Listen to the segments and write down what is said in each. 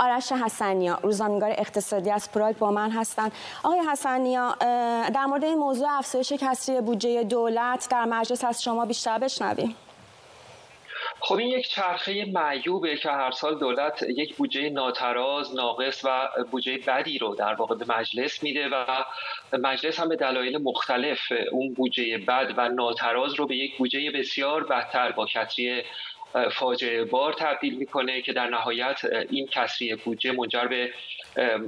آرش حسنیا روزنامه‌نگار اقتصادی از پراگ با من هستند. آقای حسنیا در مورد این موضوع افزایش کسری بودجه دولت در مجلس از شما بیشتر بشنویم. خب این یک چرخه معیوبه که هر سال دولت یک بودجه ناتراز ناقص و بودجه بدی رو در واقع به مجلس میده و مجلس هم به دلایل مختلف اون بودجه بد و ناتراز رو به یک بودجه بسیار بدتر با کتری فاجعه بار تبدیل می‌کنه که در نهایت این کسری بودجه منجر به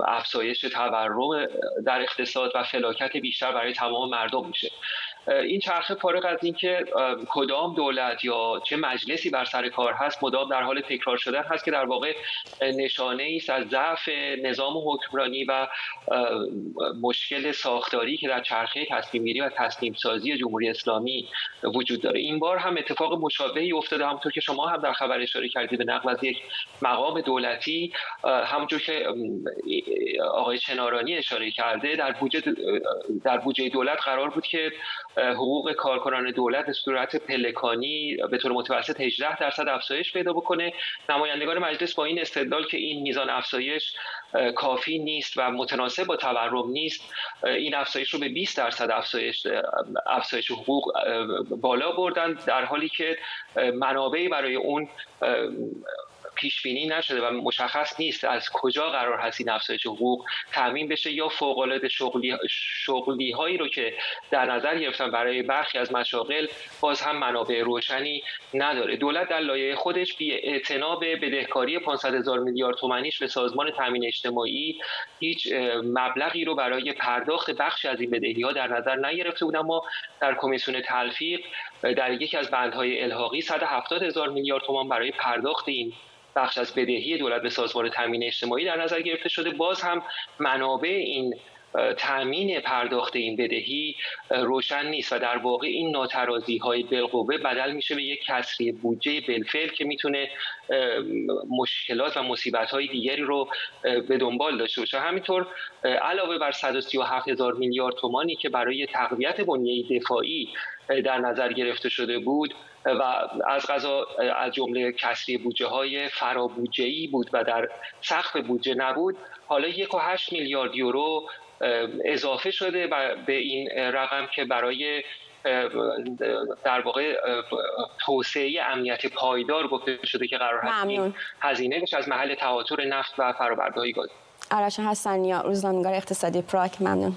افزایش تورم در اقتصاد و فلاکت بیشتر برای تمام مردم میشه. این چرخه فارغ از اینکه کدام دولت یا چه مجلسی بر سر کار هست مدام در حال تکرار شدن هست که در واقع نشانه است از ضعف نظام حکمرانی و مشکل ساختاری که در چرخه تصمیم گیری و تصمیم سازی جمهوری اسلامی وجود داره. این بار هم اتفاق مشابهی افتاده همونطور که شما هم در خبر اشاره کردید به نقل از یک مقام دولتی همونجور که آقای چنارانی اشاره کرده در بودجه در بودجه دولت قرار بود که حقوق کارکنان دولت به صورت پلکانی به طور متوسط 18 درصد افزایش پیدا بکنه. نمایندگان مجلس با این استدلال که این میزان افزایش کافی نیست و متناسب با تورم نیست این افزایش رو به 20 درصد افزایش افزایش حقوق بالا بردن در حالی که منابعی برای اون پیش بینی نشده و مشخص نیست از کجا قرار هست این افزایش حقوق تامین بشه یا فوق العاده شغلی شغلی هایی رو که در نظر گرفتن برای برخی از مشاغل باز هم منابع روشنی نداره. دولت در لایه خودش بی اعتنا به بدهکاری 500 هزار میلیارد تومانیش به سازمان تامین اجتماعی هیچ مبلغی رو برای پرداخت بخشی از این بدهی ها در نظر نگرفته بود. اما در کمیسیون تلفیق در یکی از بندهای الحاقی 170 هزار میلیارد تومان برای پرداخت این بخش از بدهی دولت به سازمان تامین اجتماعی در نظر گرفته شده. باز هم منابع این تامین پرداخت این بدهی روشن نیست و در واقع این ناترازی های بالقوه بدل میشه به یک کسری بودجه بلفل که می‌تونه مشکلات و مصیبت های دیگری رو به دنبال داشته باشه. همینطور علاوه بر 137 هزار میلیارد تومانی که برای تقویت بنیه دفاعی در نظر گرفته شده بود و از غذا از جمله کسری بودجه های ای بود و در سقف بودجه نبود حالا یک و هشت میلیارد یورو اضافه شده به این رقم که برای در واقع توسعه امنیت پایدار گفته شده که قرار هست این هزینه بشه از محل تواتر نفت و فرآورده‌های گاز آرش حسنیا روزنامه‌نگار اقتصادی پراک ممنون.